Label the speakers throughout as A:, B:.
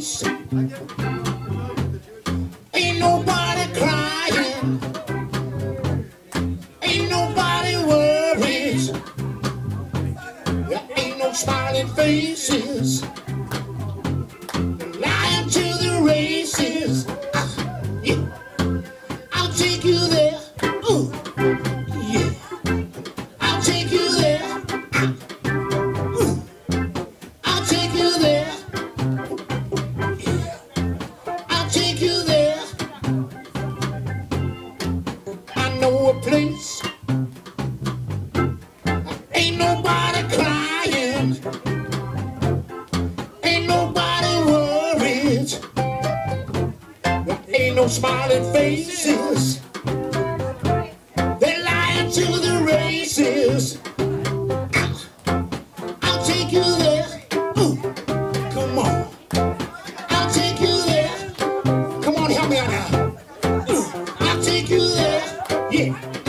A: place. Ain't nobody crying. Ain't nobody worried. There ain't no smiling faces. Know a place. Ain't nobody crying. Ain't nobody worried. Ain't no smiling faces. There. Yeah,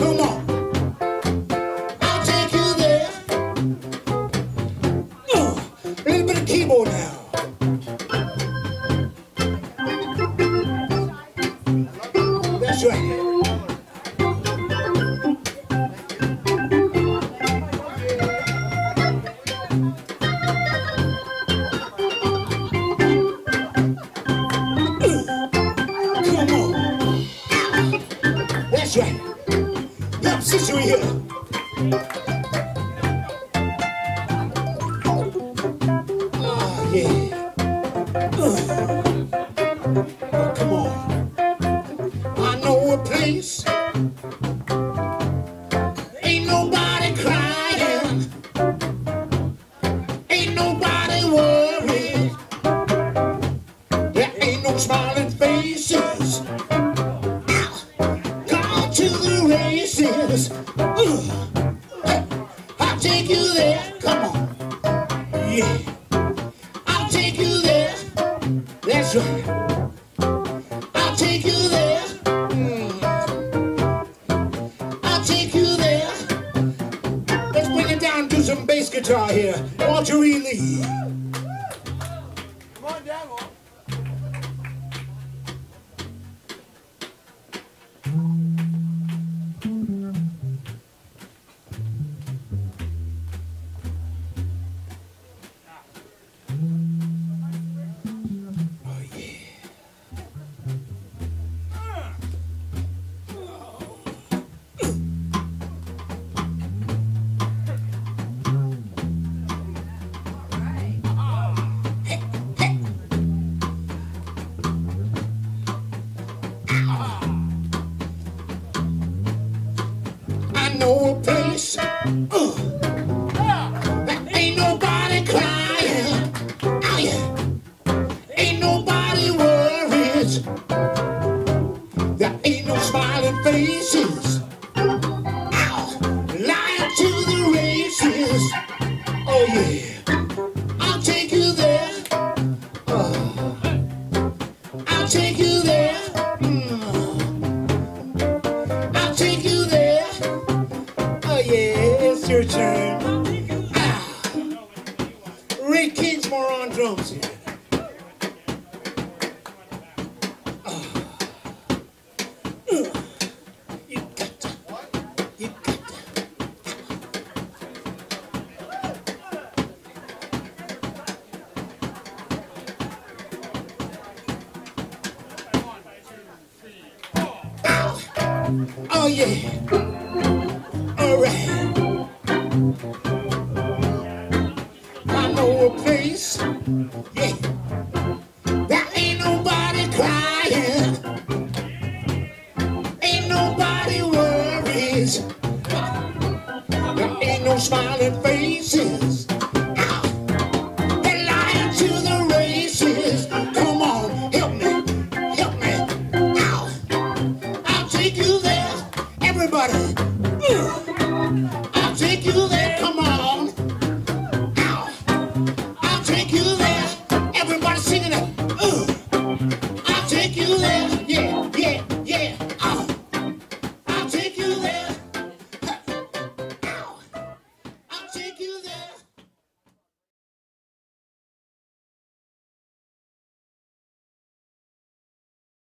A: That's right. Yup, sister here. Ah, yeah. Uh. To the races. I'll take you there. Come on. Yeah. I'll take you there. That's right. I'll take you there. Mm. I'll take you there. Let's bring it down to some bass guitar here. Walter E. Lee. A place. Uh, ain't nobody crying. Oh. Ain't nobody. There ain't no smiling faces. Lying to the races. Oh yeah. Your turn. Ray Kingsmore on drums here. Oh yeah. All right. face. Yeah. There ain't nobody crying. Ain't nobody worries. There ain't no smiling faces.